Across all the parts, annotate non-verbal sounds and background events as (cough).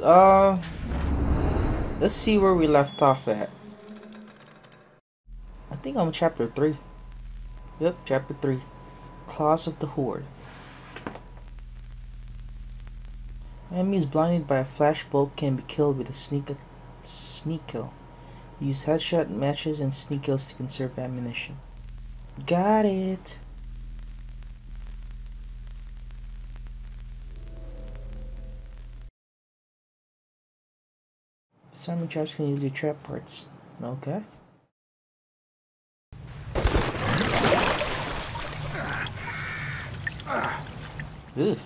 Uh, let's see where we left off at. I think I'm chapter 3. Yep, chapter 3. Claws of the Horde. Enemies blinded by a flashbulb can be killed with a sneak sneak kill. Use headshot matches and sneak kills to conserve ammunition. Got it. Disarming traps can use the trap parts. Okay. Ugh.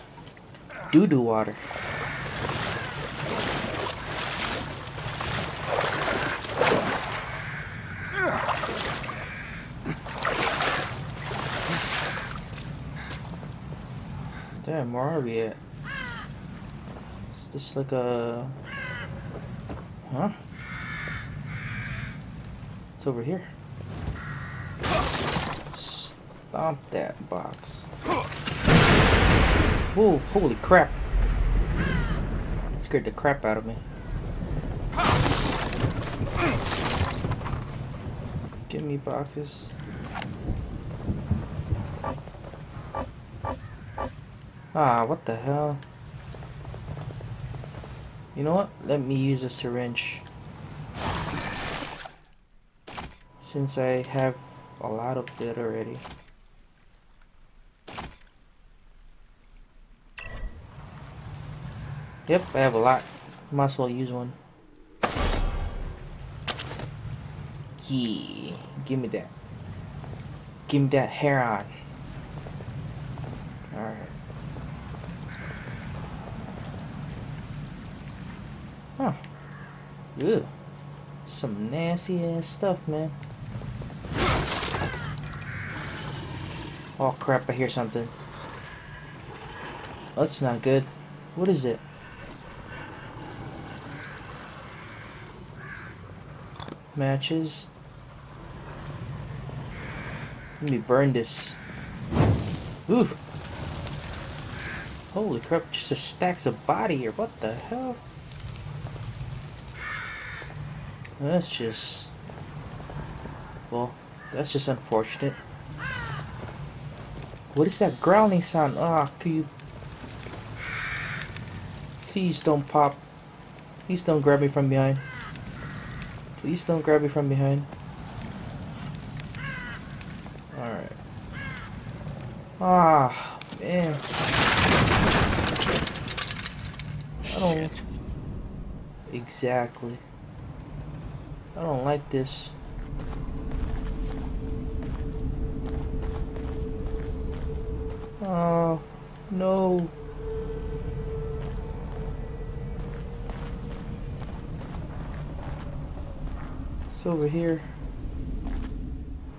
Doo-doo water. Damn, where are we at? Is this like a... Huh? It's over here. Stomp that box. Whoa, holy crap. That scared the crap out of me. Give me boxes. Ah, what the hell? You know what? Let me use a syringe. Since I have a lot of it already. Yep, I have a lot. Might as well use one. Yeah, give me that. Give me that hair on. Alright. Huh. Ew. Some nasty ass stuff, man. Oh crap, I hear something. Oh, that's not good. What is it? Matches. Let me burn this. Oof. Holy crap, just a stacks of body here. What the hell? That's just... Well, that's just unfortunate. What is that growling sound? Ah, oh, can you... Please don't pop. Please don't grab me from behind. Please don't grab me from behind. Alright. Ah, man. I don't... Shit. Exactly. I don't like this. Oh, no. It's over here.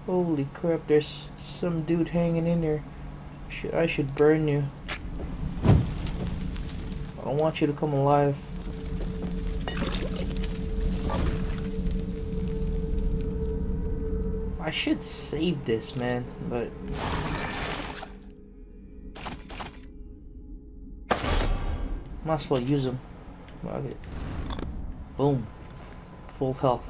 Holy crap, there's some dude hanging in there. I should burn you. I don't want you to come alive. I should save this, man, but... Might as well use them. Okay. Boom. Full health.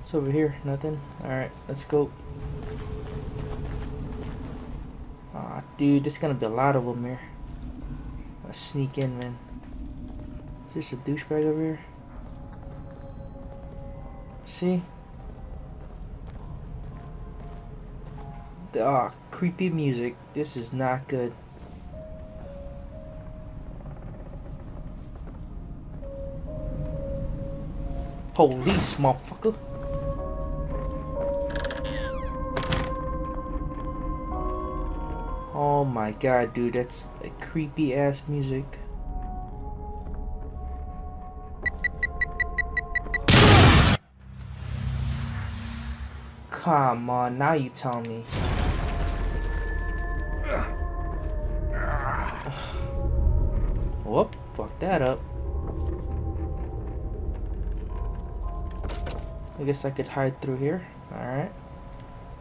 It's over here, nothing. Alright, let's go. Aw, oh, dude, there's gonna be a lot of them here. Let's sneak in, man. Is there a douchebag over here? See? Ah, oh, creepy music. This is not good. Police, motherfucker. Oh my god, dude, that's a creepy ass music. Come on, now you tell me. Whoop, fuck that up. I guess I could hide through here. Alright.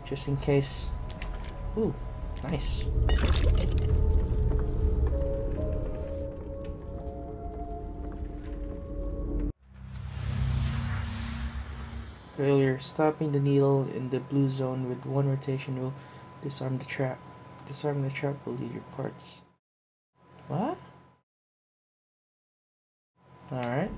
Just in case. Ooh, nice. Earlier, stopping the needle in the blue zone with one rotation will disarm the trap. Disarming the trap will lead your parts. What? Alright.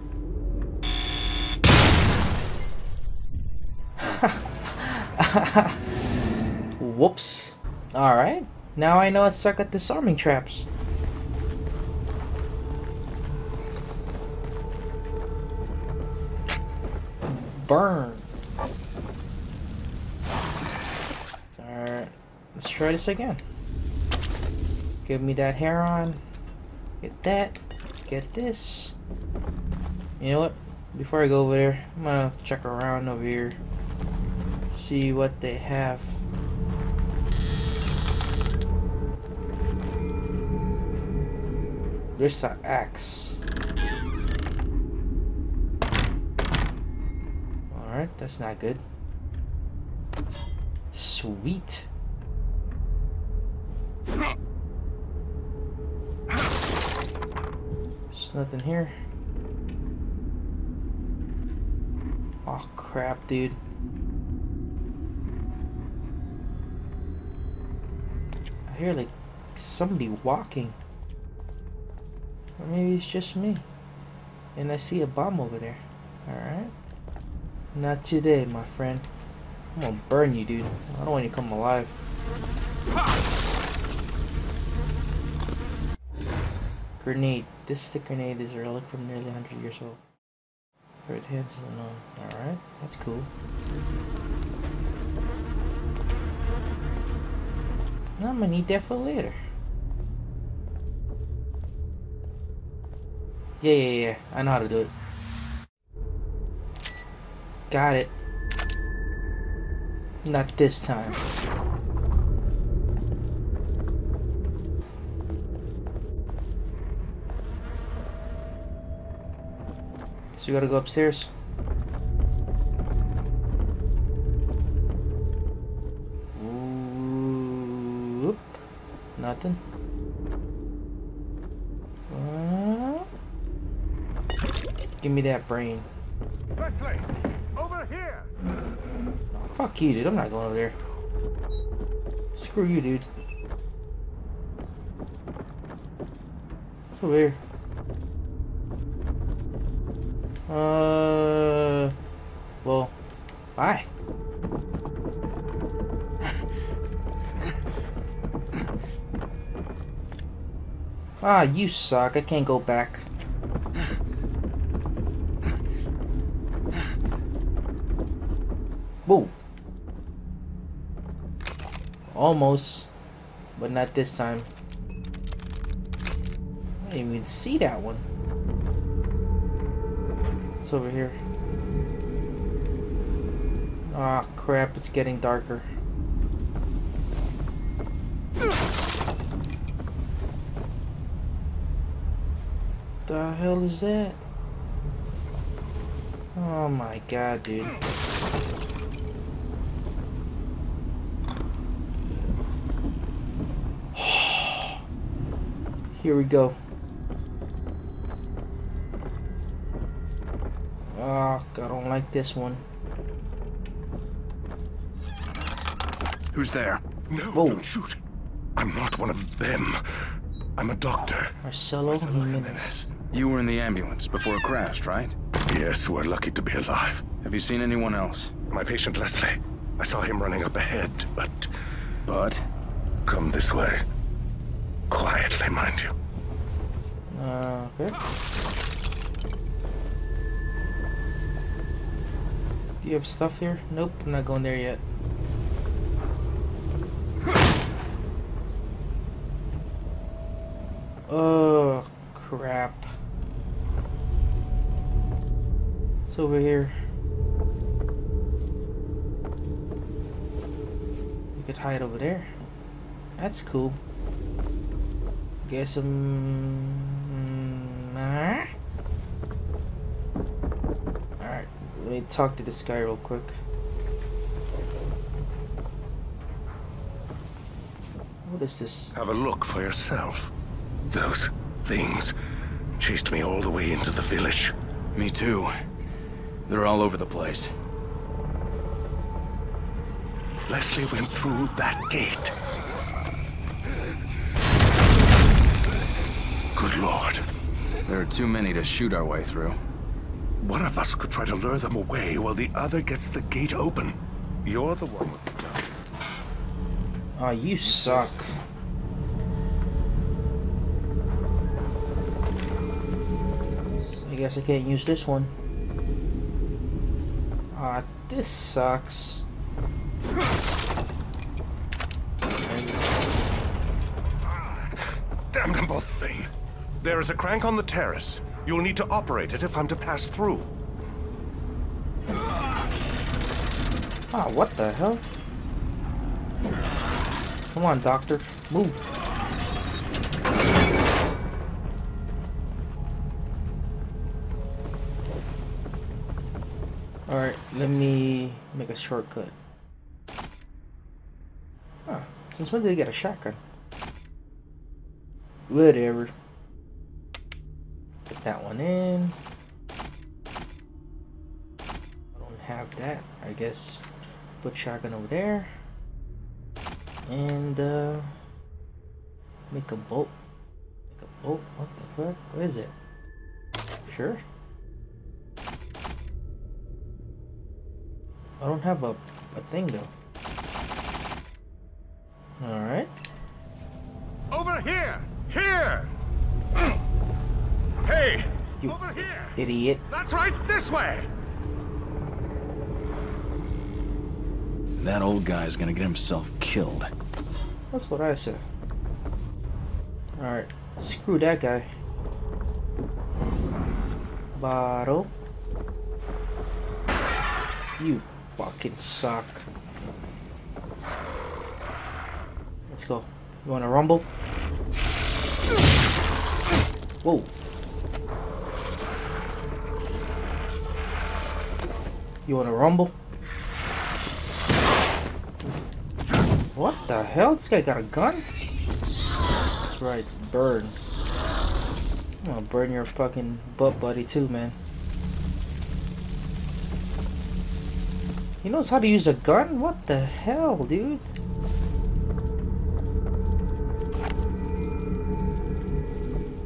(laughs) Whoops. Alright. Now I know I suck at disarming traps. Burn. Alright. Let's try this again. Give me that hair on. Get that. Get this. You know what? Before I go over there, I'm gonna check around over here. See what they have. There's an axe. Alright, that's not good. Sweet. Nothing here. Oh crap, dude. I hear like somebody walking. Or maybe it's just me. And I see a bomb over there. Alright. Not today, my friend. I'm gonna burn you, dude. I don't want you to come alive. Grenade. This stick grenade is a relic from nearly 100 years old. Red hands is unknown. Alright, that's cool. I'm gonna need that for later. Yeah, yeah, yeah. I know how to do it. Got it. Not this time. So you gotta go upstairs. Whoop. Nothing. Uh, give me that brain. Wesley, over here. Fuck you, dude. I'm not going over there. Screw you, dude. What's over here? Uh, well, bye. ah, you suck. I can't go back. Whoa. Almost, but not this time. I didn't even see that one. What's over here? Ah, oh, crap, it's getting darker. The hell is that? Oh my god, dude. (sighs) Here we go. Oh, I don't like this one. Who's there? No, Whoa. don't shoot. I'm not one of them. I'm a doctor. Marcelo Marcelo Jimenez. Jimenez. You were in the ambulance before it crashed, right? Yes, we're lucky to be alive. Have you seen anyone else? My patient Leslie. I saw him running up ahead, but But come this way. Quietly, mind you. Uh, okay. Do you have stuff here? Nope, I'm not going there yet. Oh, crap. It's over here. You could hide over there. That's cool. Guess I'm. Alright, let me talk to this guy real quick. What is this? Have a look for yourself. Those things chased me all the way into the village. me too. They're all over the place. Leslie went through that gate. Good lord. There are too many to shoot our way through. One of us could try to lure them away while the other gets the gate open. You're the one with the gun. Oh, you suck. I guess I can't use this one. Ah, this sucks. Damnable thing. There is a crank on the terrace. You'll need to operate it if I'm to pass through. Ah, what the hell? Come on, doctor. Move. Alright, let me make a shortcut. Huh. Since when did they get a shotgun? Whatever. That one in. I don't have that. I guess put shotgun over there. And uh make a bolt. Make a bolt. What the fuck? What is it? Sure. I don't have a, a thing though. Alright. Over here! Here! (clears throat) Hey! You Over here! idiot. That's right, this way! That old guy's gonna get himself killed. That's what I said. Alright. Screw that guy. Bottle. You fucking suck. Let's go. You wanna rumble? Whoa. You wanna rumble? What the hell? This guy got a gun? That's right, burn. I'm gonna burn your fucking butt buddy too, man. He knows how to use a gun? What the hell, dude?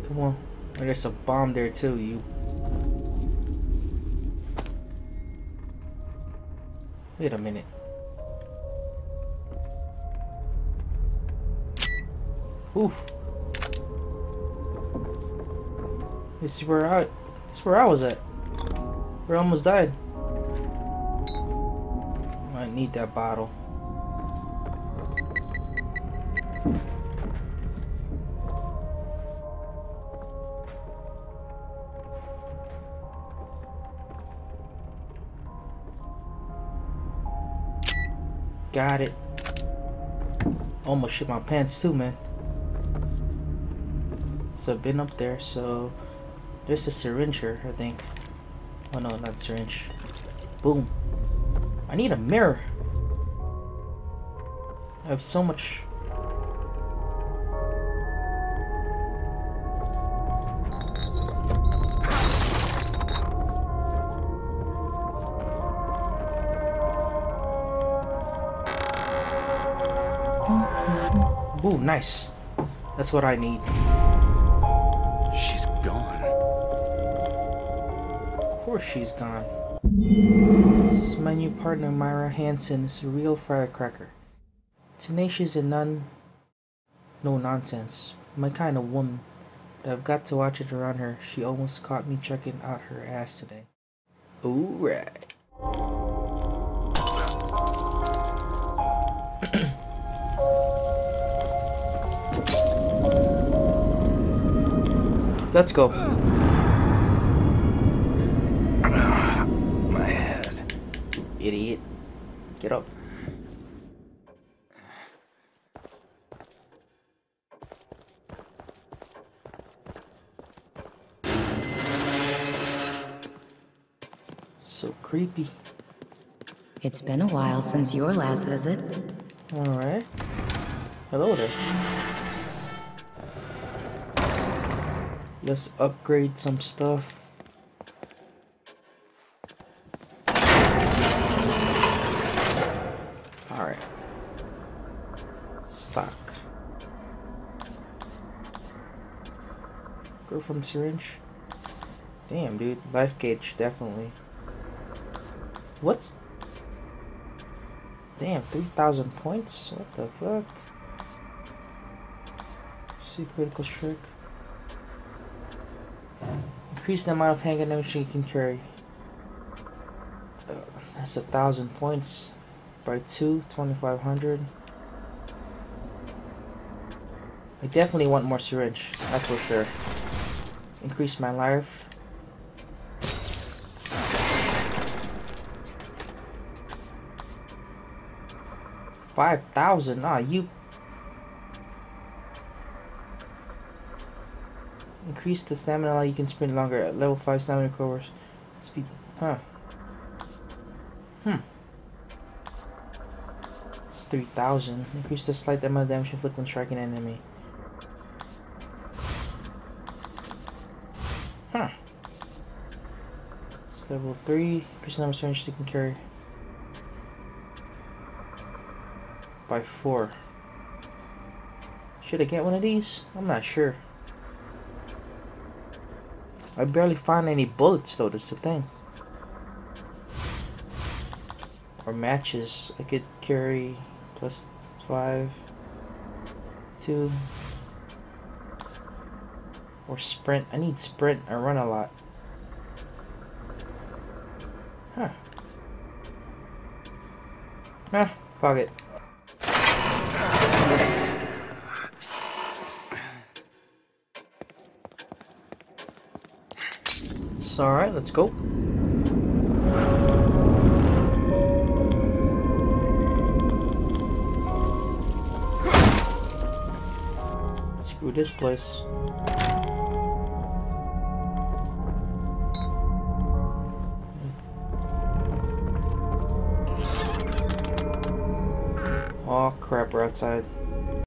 Come on. There's a bomb there too, you. Wait a minute. Oof. This is where I this is where I was at. I almost died. Might need that bottle. Got it. Almost shit my pants too, man. So I've been up there, so there's a syringe here, I think. Oh no, not syringe. Boom. I need a mirror. I have so much. Nice. That's what I need. She's gone. Of course she's gone. This is my new partner, Myra Hansen, is a real firecracker. Tenacious and none, no nonsense. My kind of woman. But I've got to watch it around her. She almost caught me checking out her ass today. Alright. (clears throat) Let's go. My head. Idiot. Get up. So creepy. It's been a while since your last visit. Alright. Hello there. Let's upgrade some stuff. Alright. Stock. Go from syringe. Damn, dude. Life gauge, definitely. What's... Damn, 3,000 points? What the fuck? See critical strike. Increase the amount of handgun ammunition you can carry. Uh, that's a thousand points by two, 2,500. I definitely want more syringe, that's for sure. Increase my life. Five thousand. Ah, you. Increase the stamina. You can sprint longer at level five stamina recovers. Speed. Huh. Hmm. It's three thousand. Increase the slight amount of damage inflicted on striking enemy. Huh. It's level three. Increase the number of syringes you can carry. by four. Should I get one of these? I'm not sure. I barely find any bullets though, that's the thing. Or matches. I could carry plus five, two. Or sprint. I need sprint. I run a lot. Huh. Nah, fuck it. Alright, let's go. Screw this place. Oh crap, we're outside.